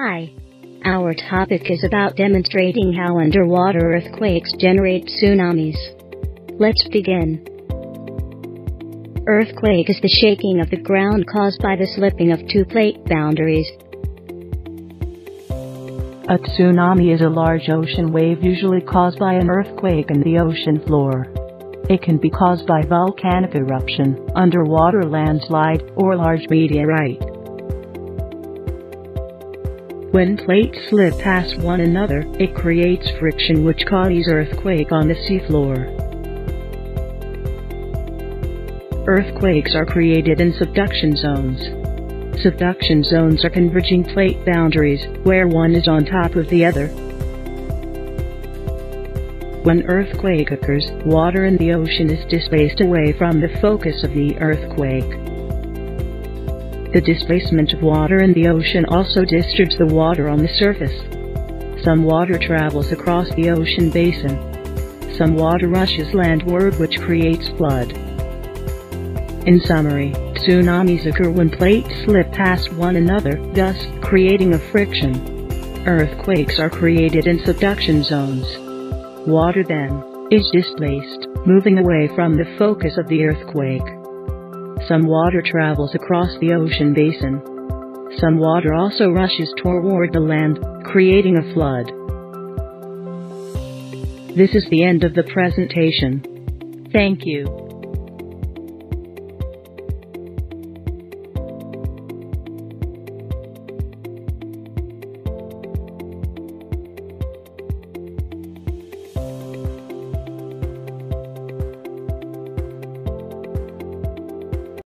Hi. Our topic is about demonstrating how underwater earthquakes generate tsunamis. Let's begin. Earthquake is the shaking of the ground caused by the slipping of two plate boundaries. A tsunami is a large ocean wave usually caused by an earthquake in the ocean floor. It can be caused by volcanic eruption, underwater landslide, or large meteorite. When plates slip past one another, it creates friction which causes earthquake on the seafloor. Earthquakes are created in subduction zones. Subduction zones are converging plate boundaries, where one is on top of the other. When earthquake occurs, water in the ocean is displaced away from the focus of the earthquake. The displacement of water in the ocean also disturbs the water on the surface. Some water travels across the ocean basin. Some water rushes landward which creates flood. In summary, tsunamis occur when plates slip past one another, thus creating a friction. Earthquakes are created in subduction zones. Water then is displaced, moving away from the focus of the earthquake. Some water travels across the ocean basin. Some water also rushes toward the land, creating a flood. This is the end of the presentation. Thank you.